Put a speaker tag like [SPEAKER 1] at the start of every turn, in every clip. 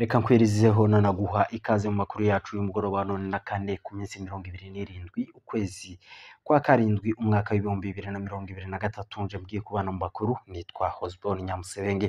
[SPEAKER 1] Reka nkwirizeho nanaguha ikaze mu makuru yacu y'umugoroba none na kane ku minsi mirongo ibiri n'irindwi ukwezi kwa karindwi umwaka w'ibihumbi bibiri na mirongo ibiri na gatatu. Nje mbwiye kubana mu makuru nitwa Hosbon Nyamusebenge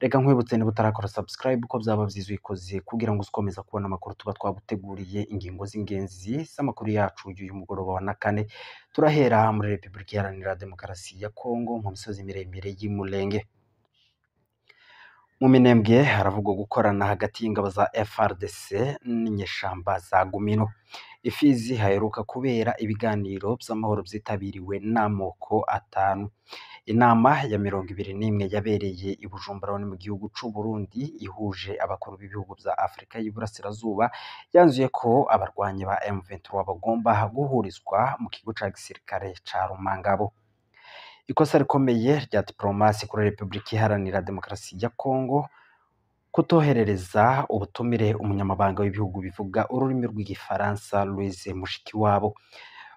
[SPEAKER 1] reka nkwibutse niba utarakora subscribe uko byaba byiza uyikoze kugira ngo ukomeza kubona amakuru tuba twaguteguriye ingingo z'ingenzi z'amakuru yacu y'uyu mugoroba wa na kane. Turahera muri Repubulika Iharanira Demokarasi ya Kongo mu misozi miremire y'Umurenge mu minembwe haravugwa gukorana hagati y'ingabo za FRDC n'inyeshyamba za Gumino. Ifizi haheruka kubera ibiganiro by'amahoro byitabiriwe n'amoko atanu. Inama ya mirongo ibiri n'imwe yabereye i Bujumbura ni mu gihugu c'u Burundi ihuje abakuru b'ibihugu bya Afurika y'Iburasirazuba yanzuye ko abarwanyi ba M23 bagomba guhurizwa mu kigo ca gisirikare ca Rumangabo. Ikosa rikomeye rya diplomasi kuri Repubulika Iharanira Demokarasi ya Kongo kutoherereza ubutumire umunyamabanga w'ibihugu bivuga ururimi rw'igifaransa Louise Mushikiwabo.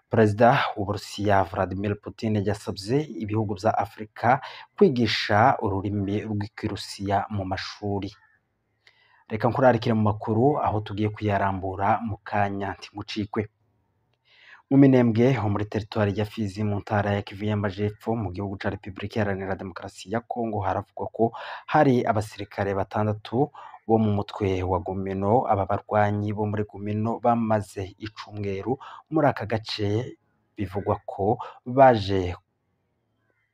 [SPEAKER 1] Perezida w'uburusiya Vladimir Putin yasabye ibihugu bya Afurika kwigisha ururimi rw'ikirusiya mu mashuri. Reka nkurarikire mu makuru aho tugiye kuyarambura mu kanya ntimucikwe. Mu minembwe ho muri teritwari ya Fizi mu ntara ya Kivu y'Amajepfo mu gihugu cya Repubulika Iharanira Demokarasi ya Kongo haravugwa ko hari abasirikare batandatu bo mu mutwe wa Gumino aba barwanyi bo muri Gumino bamaze icumweru. Muri aka gace bivugwa ko baje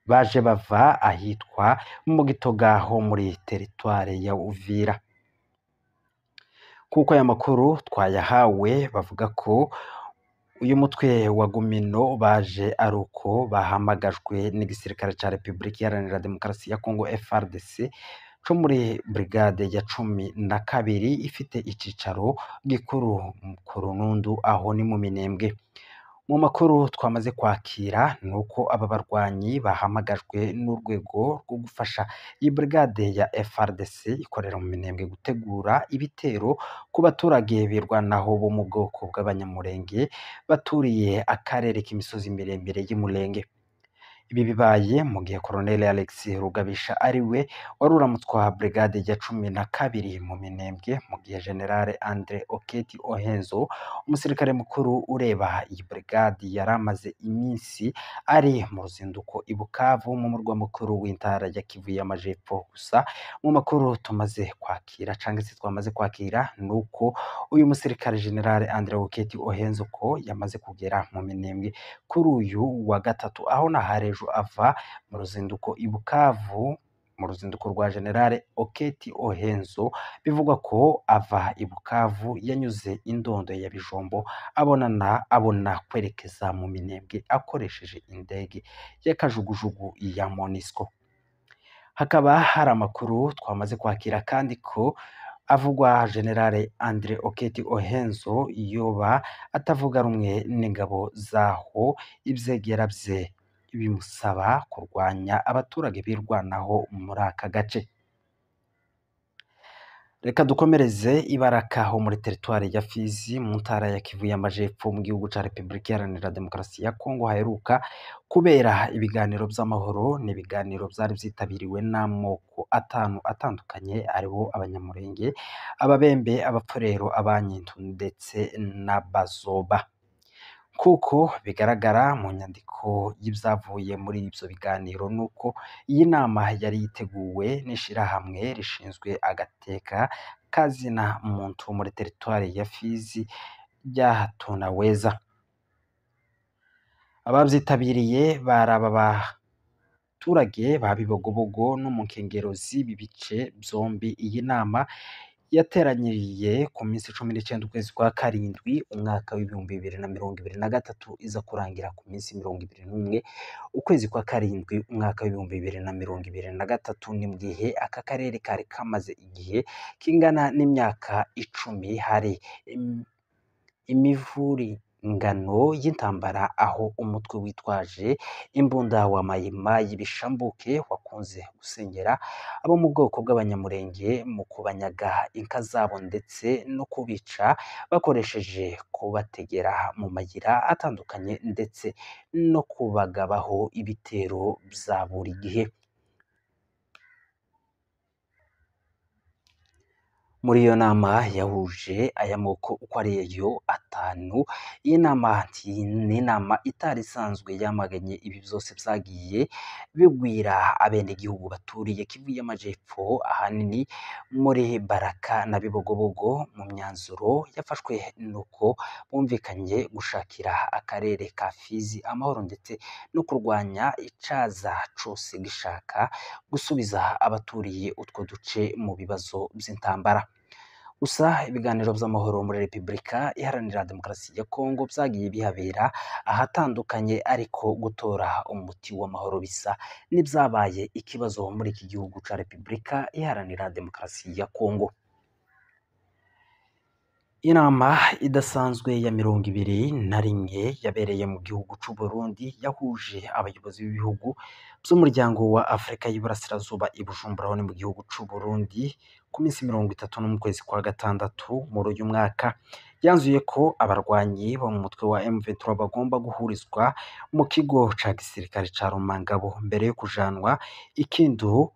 [SPEAKER 1] baje bava ahitwa mu Gitoga ho muri teritwari ya Uvira. Kuko aya makuru twayahawe bavuga ko uyu mutwe wa Gumino baje ari uko bahamagajwe n'igisirikare cya Repubulika Iharanira Demokarasi ya Kongo FRDC co muri brigade ya cumi na kabiri ifite icicaro gikuru ku Runundu aho ni mu Minembwe. Mu makuru twamaze kwakira ni uko aba barwanyi bahamagajwe n'urwego rwo gufasha iyi brigade ya FRDC ikorera mu Minembwe gutegura ibitero ku baturage birwanaho bo mu bwoko bw'abanyamurenge baturiye akarere k'imisozi miremire y'Umurenge. Ibi bibaye mu gihe Colonel Alex Rugabisha ari we wari uramutswa brigade ya cumi na kabiri mu Minembwe mu gihe General Andre Oketi Ohenzo umusirikare mukuru ureba iyi brigade yari amaze iminsi ari mu ruzinduko i Bukavu mu murwa mukuru w'intara ya Kivu y'Amajepfo gusa. Mu makuru tumaze kwakira cyangwa se twamaze kwakira ni uko uyu musirikare General Andre Oketi Ohenzo ko yamaze kugera mu Minembwe kuri uyu wa gatatu aho naharejo ava mu ruzinduko i Bukavu mu ruzinduko rwa General Oketi Ohenzo bivugwa ko ava i Bukavu yanyuze indondo ya Bijombo abonana abona kwerekeza mu Minembwe akoresheje indege y'akajugujugu ya Monisco. Hakaba hari amakuru twamaze kwakira kandi ko avugwa General Andre Oketi Ohenzo yoba atavuga rumwe n'ingabo zaho ivyegera vye bimusaba kurwanya abaturage birwanaho muri aka gace. Reka dukomereze ibaraka ho muri teritwari ya Fizi mu ntara ya Kivu y'Amajepfo mu gihugu cya Repubulika Iharanira Demokarasi ya Kongo haheruka kubera ibiganiro by'amahoro n'ibiganiro byari byitabiriwe n'amoko atanu atandukanye ari bo abanyamurenge ababembe abapfurero abanyintu ndetse n'abazoba kuko bigaragara mu nyandiko y'ibyavuye muri ibyo biganiro ni uko iyi nama yari yiteguwe n'ishyirahamwe rishinzwe agateka kazina muntu muri teritwari ya Fizi rya Tunaweza. Ababyitabiriye bari aba baturage ba Bibogobogo no mu nkengero z'ibi bice byombi. Iyi nama yateranyiriye ku minsi cumi n'icyenda ukwezi kwa karindwi umwaka w'ibihumbi bibiri na mirongo ibiri na gatatu iza kurangira ku minsi mirongo ibiri n'umwe ukwezi kwa karindwi umwaka w'ibihumbi bibiri na mirongo ibiri na gatatu ni mu gihe aka karere kari kamaze igihe kingana n'imyaka icumi hari imivuri ingano y'intambara aho umutwe witwaje imbunda wa mayima y'ibishambuke wakunze gusengera abo mu bwoko bw'abanyamurenge mu kubanyaga inka zabo ndetse no kubica bakoresheje kubategera mu mayira atandukanye ndetse no kubagabaho ibitero bya buri gihe. Muri iyo nama yahuje aya moko uko ari yo atanu iyi nama ni inama itari isanzwe yamaganye ibi byose byagiye bigwira abenegihugu baturiye Kivu y'Amajepfo ahanini muri Baraka na Bibogobogo mu myanzuro yafashwe nuko bumvikanye gushakira akarere ka Fizi amahoro ndetse no kurwanya icaza cose gishaka gusubiza abaturiye utwo duce mu bibazo by'intambara. Gusa ibiganiro by'amahoro muri repubulika iharanira demokarasi ya kongo byagiye bihabera ahatandukanye ariko gutora umuti w'amahoro bisa n'ibyabaye ikibazo muri iki gihugu cya repubulika iharanira demokarasi ya kongo inama idasanzwe ya mirongo ibiri na rimwe yabereye mu gihugu cy'u Burundi yahuje abayobozi b'ibihugu by'umuryango wa Afurika y'Iburasirazuba i Bujumbura ni mu gihugu cy'u Burundi. Ku minsi mirongo itatu no mu kwezi kwa gatandatu muri uyu mwaka yanzuye ko abarwanyi bo mu mutwe wa M23 bagomba guhurizwa mu kigo ca gisirikare ca Rumangabo mbere yo kujanwa ikindu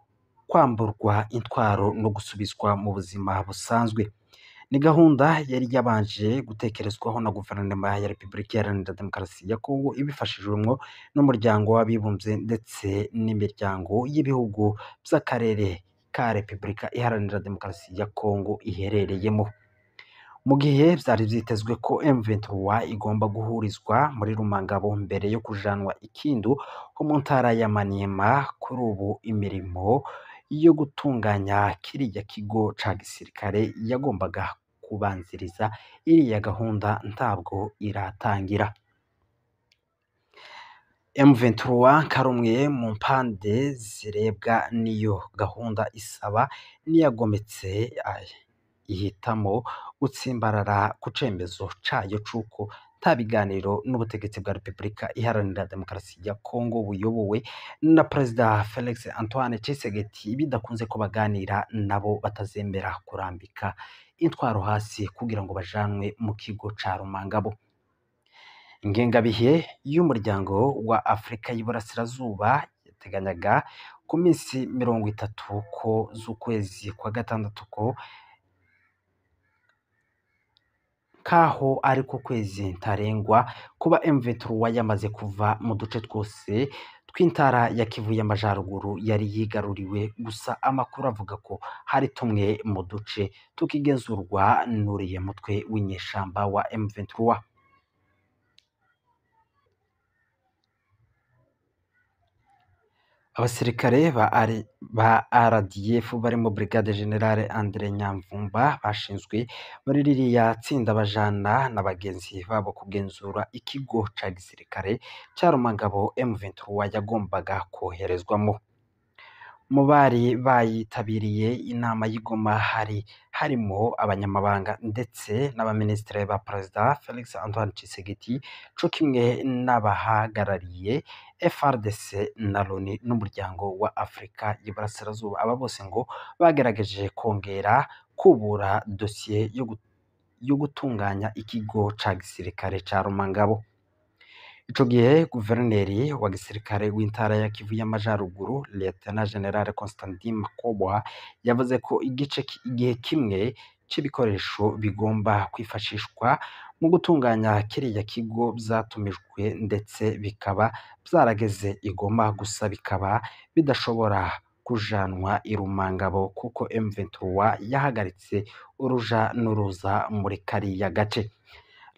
[SPEAKER 1] kwamburwa intwaro no gusubizwa mu buzima busanzwe. Ni gahunda yari yabanje gutekerezwaho na guverinoma ya repubulika iharanira demokarasi ya kongo ibifashijwemo n'umuryango w'abibumbye ndetse n'imiryango y'ibihugu by'akarere. Ka repubulika iharanira demokarasi ya kongo iherereyemo. Mu gihe byari byitezwe ko M23 igomba guhurizwa muri Rumangabo mbere yo kujanwa ikindu ho mu ntara ya Maniema kuri ubu imirimo yo gutunganya kiriya kigo ca gisirikare yagombaga kubanziriza iriya gahunda ntabwo iratangira. M23 karumwe mu mpande zirebwa n'iyo gahunda isaba niyagometse ihitamo gutsimbarara ku cemezo cayo c'uko nta biganiro n'ubutegetsi bwa repubulika iharanira demokarasi ya kongo buyobowe na perezida felix antoine tshisekedi bidakunze ko baganira nabo batazemera kurambika intwaro hasi kugira ngo bajanwe mu kigo ca rumangabo. Ingengabihe y'umuryango wa afurika y'iburasirazuba yateganyaga ku minsi mirongo itatu ko z'ukwezi kwa gatandatu ko kaho ariko kwezi ntarengwa kuba M23 yamaze kuva mu duce twose tw'intara ya Kivu y'Amajaruguru yari yigaruriwe gusa amakuru avuga ko hari tumwe mu duce tukigenzurwa n'uriye mutwe w'inyeshamba wa M23 abasirikare ba, RDF barimo Brigade General Andre Nyamvumba bashinzwe muri ririya tsinda bajana na bagenzi babo kugenzura ikigo ca gisirikare ca Rumangabo M23 yagombaga koherezwamo. Mu bari bayitabiriye inama y'igoma hari harimo abanyamabanga ndetse n'abaminisitiri ba perezida Felix Antoine Tshisekedi co kimwe n'abahagarariye FRDC na Loni n'umuryango wa Afurika y'Iburasirazuba. Aba bose ngo bagerageje kongera kubura dosiye yo gutunganya ikigo ca gisirikare ca Rumangabo. Ico gihe guverineri wa gisirikare w'intara ya Kivu y'Amajaruguru Lieutenant General Constantin Makobwa yavuze ko igice igihe kimwe c'ibikoresho bigomba kwifashishwa mu gutunganya kiriya kigo vyatumijwe ndetse bikaba vyarageze i Goma gusa bikaba bidashobora kujanwa i Rumangabo kuko M23 yahagaritse uruja n'uruza muri kariya gace.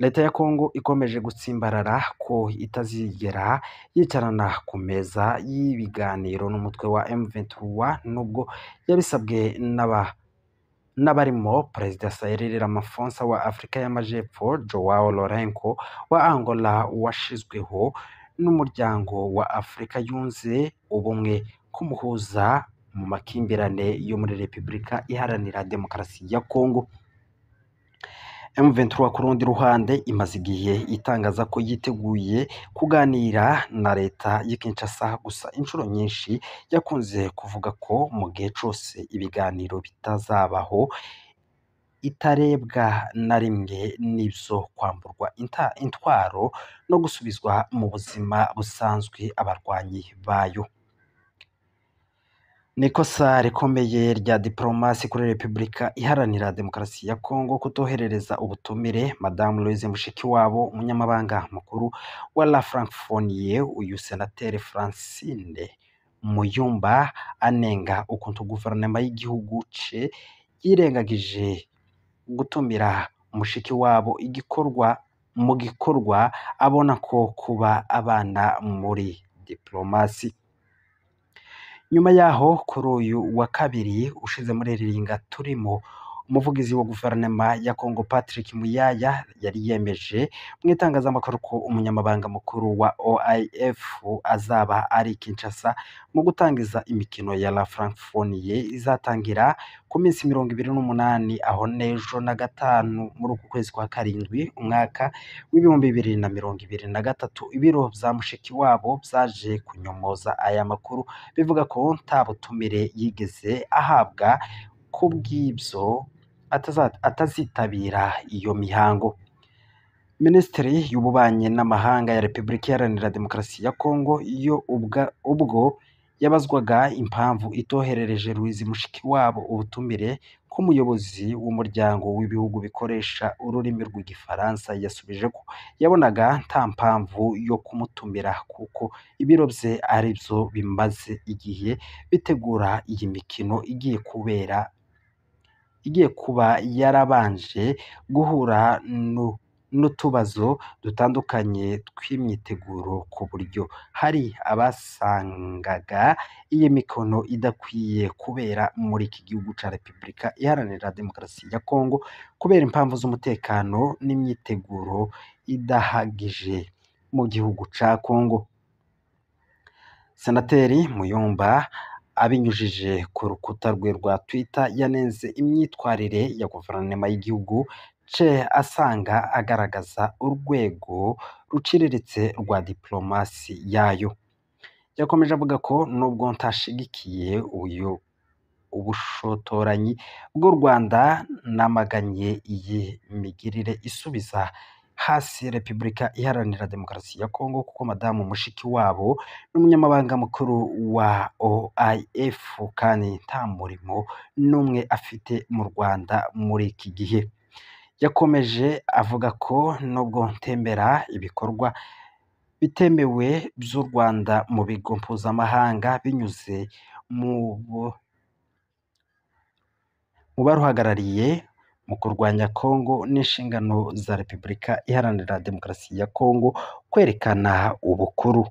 [SPEAKER 1] Leta ya kongo ikomeje gutsimbarara ko itazigera yicarana ku meza y'ibiganiro n'umutwe wa M23 nubwo yabisabwe n'aba n'abarimo perezida Cyril Ramaphosa wa Afurika y'Amajepfo Joao Lourenco wa Angola washizweho n'umuryango wa Afurika yunze ubumwe kumuhuza mu makimbirane yo muri Repubulika Iharanira Demokarasi ya Kongo M23 ku rundi ruhande imaze igihe itangaza ko yiteguye kuganira na leta y'i Kinshasa. Gusa inshuro nyinshi yakunze kuvuga ko mu gihe cose ibiganiro bitazabaho itarebwa na rimwe n'ivyo kwamburwa intwaro no gusubizwa mu buzima busanzwe abarwanyi bayo. Ni ikosa rikomeye rya diporomasi kuri repubulika iharanira demokarasi ya kongo kutoherereza ubutumire madamu louise mushikiwabo umunyamabanga mukuru wa la francophonie uyu senateri francine muyumba anenga ukuntu guverinoma y'igihugu ce yirengagije gutumira mushikiwabo igikorwa mu gikorwa abona ko kuba abana muri diporomasi nyuma yaho kuri uyu wa kabiri ushize muri riringa turimo umuvugizi wa guverinoma ya kongo patrick muyaya yari yemeje mu itangazamakuru ko umunyamabanga mukuru wa oif azaba ari kinshasa mu gutangiza imikino ya la francophonie. Izatangira ku minsi mirongo ibiri n'umunani aho n'ejo na gatanu muri uku kwezi kwa karindwi umwaka w'ibihumbi bibiri na mirongo ibiri na gatatu ibiro bya mushikiwabo byaje kunyomoza aya makuru. Bivuga ko nta butumire yigeze ahabwa ku bw'ibyo atazitabira iyo mihango. Minisitiri y'ububanyi n'amahanga ya repubulika iharanira demokarasi ya kongo iyo ubwo yabazwaga impamvu itoherereje Louise mushikiwabo ubutumire nk'umuyobozi w'umuryango w'ibihugu bikoresha ururimi rw'igifaransa yasubije ko yabonaga nta mpamvu yo kumutumira kuko ibiro bye ari byo bimaze igihe bitegura iyi mikino igiye kubera igiye kuba yarabanje guhura n'utubazo dutandukanye tw'imyiteguro ku buryo. Hari abasangaga iyi mikono idakwiye kubera muri iki gihugu cya repubulika iharanira demokarasi ya kongo kubera impamvu z'umutekano n'imyiteguro idahagije mu gihugu cya kongo senateri muyumba abinyujije ku rukuta rwe rwa twitter yanenze imyitwarire ya guverinoma y'igihugu ce asanga agaragaza urwego ruciriritse rwa diporomasi yayo. Yakomeje avuga ko nubwo ntashigikiye uyu ubushotoranyi bw'u rwanda namaganye iyi migirire isubiza hasi repubulika iharanira demokarasi ya kongo kuko madamu mushikiwabo n'umunyamabanga mukuru wa oif kandi nta murimo n'umwe afite mu rwanda muri iki gihe. Yakomeje avuga ko nubwo ntembera ibikorwa bitemewe by'u rwanda mu bigo mpuzamahanga binyuze mu baruhagarariye mu kurwanya kongo n'inshingano za repubulika iharanira demokarasi ya kongo kwerekana ubukuru.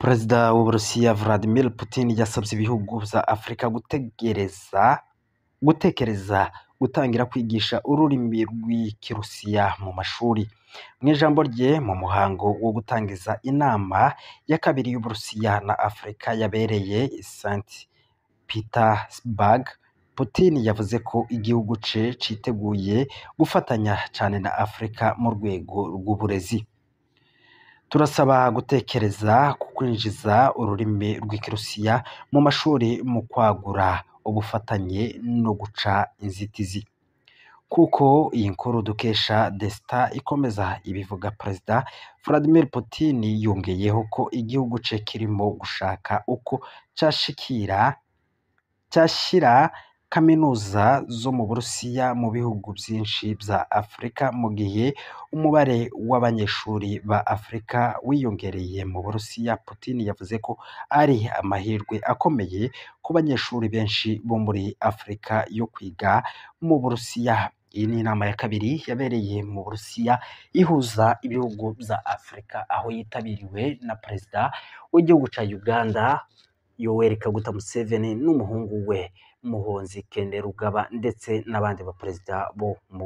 [SPEAKER 1] Perezida w'uburusiya vladimir putin yasabye ibihugu bya afurika gutegereza gutekereza gutangira kwigisha ururimi rw'ikirusiya mu mashuri. Mu ijambo rye mu muhango wo gutangiza inama ya kabiri y'uburusiya na afurika yabereye st petersburg putin yavuze ko igihugu cye cyiteguye gufatanya cyane na afurika mu rwego rw'uburezi. Turasaba gutekereza ku kwinjiza ururimi rw'ikirusiya mu mashuri mu kwagura ubufatanye no guca inzitizi. Kuko iyi nkuru dukesha desita ikomeza ibivuga perezida Vladimir Putin yongeyeho ko igihugu cye kirimo gushaka uko cyashikira cyashyira kaminuza zo mu burusiya mu bihugu byinshi bya afurika mu gihe umubare w'abanyeshuri ba afurika wiyongereye mu burusiya. Putin yavuze ko ari amahirwe akomeye ku banyeshuri benshi bo muri afurika yo kwiga mu burusiya. Iyi ni inama ya kabiri yabereye mu burusiya ihuza ibihugu bya afurika aho yitabiriwe na perezida w'igihugu cya uganda yoweri kaguta museveni n'umuhungu we muhonzi kende rugaba ndetse n'abandi baperezida bo mu